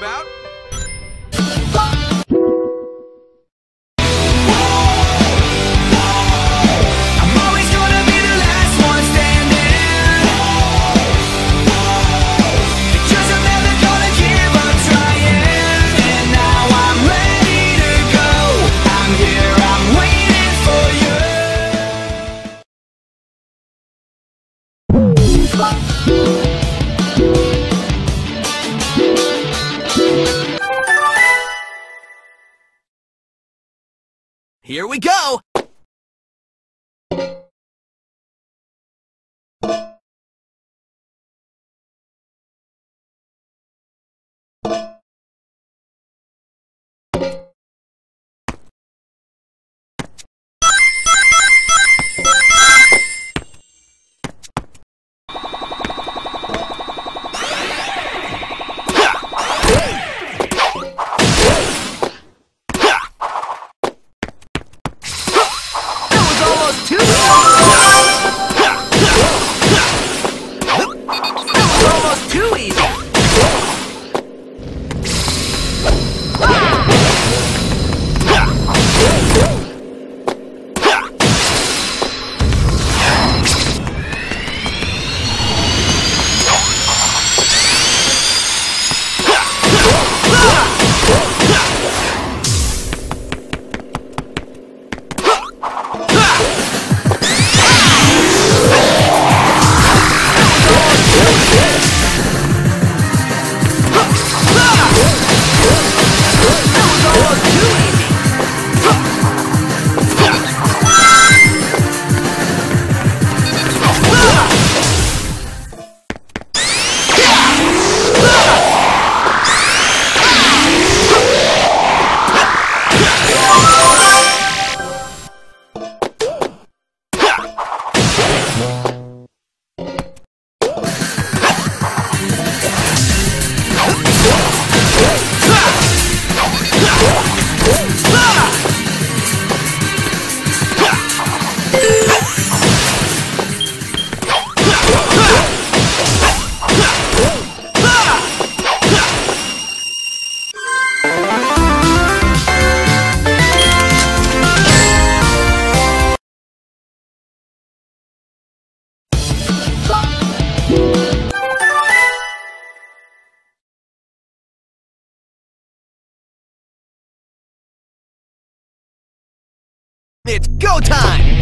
about. Here we go! It's go time!